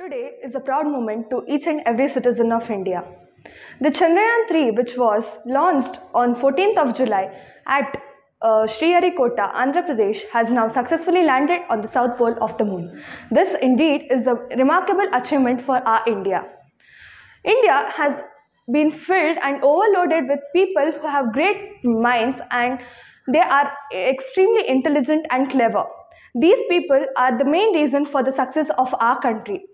Today is a proud moment to each and every citizen of India. The Chandrayaan 3, which was launched on 14th of July at uh, Sriharikota, Andhra Pradesh, has now successfully landed on the south pole of the moon. This indeed is a remarkable achievement for our India. India has been filled and overloaded with people who have great minds and they are extremely intelligent and clever. These people are the main reason for the success of our country.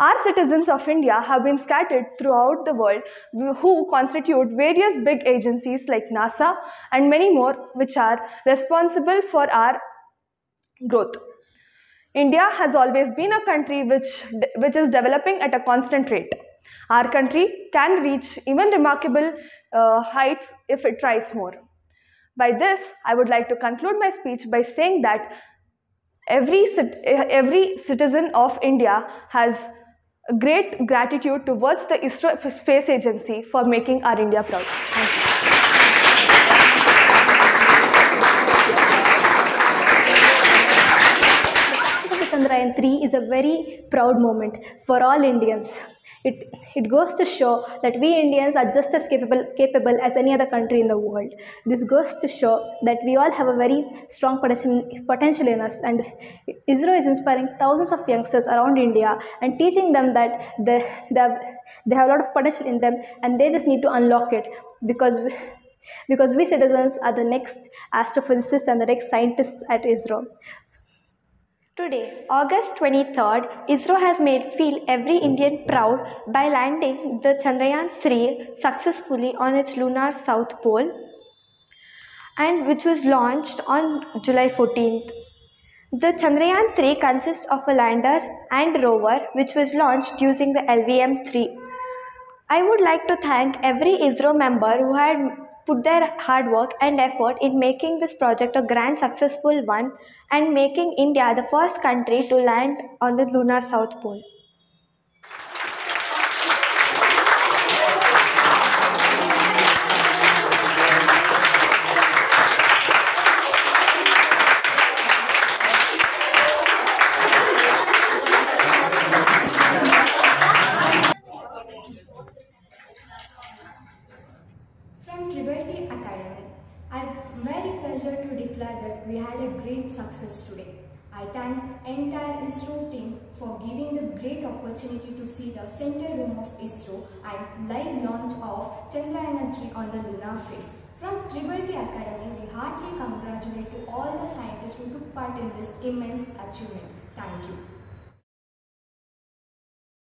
Our citizens of India have been scattered throughout the world who constitute various big agencies like NASA and many more which are responsible for our growth. India has always been a country which, which is developing at a constant rate. Our country can reach even remarkable uh, heights if it tries more. By this, I would like to conclude my speech by saying that every, every citizen of India has great gratitude towards the ISRO Space Agency for making our India proud. Chandrayaan 3 is a very proud moment for all Indians. It, it goes to show that we Indians are just as capable, capable as any other country in the world. This goes to show that we all have a very strong potential, potential in us and ISRO is inspiring thousands of youngsters around India and teaching them that they, they, have, they have a lot of potential in them and they just need to unlock it because we, because we citizens are the next astrophysicists and the next scientists at ISRO. Today, August 23rd, ISRO has made feel every Indian proud by landing the Chandrayaan 3 successfully on its lunar south pole and which was launched on July 14th. The Chandrayaan 3 consists of a lander and rover which was launched using the LVM 3. I would like to thank every ISRO member who had put their hard work and effort in making this project a grand successful one and making India the first country to land on the lunar south pole. Pleasure to declare that we had a great success today. I thank entire ISRO team for giving the great opportunity to see the center room of ISRO and live launch of Chandrayaan 3 on the lunar phase. From Liberty Academy, we heartily congratulate to all the scientists who took part in this immense achievement. Thank you.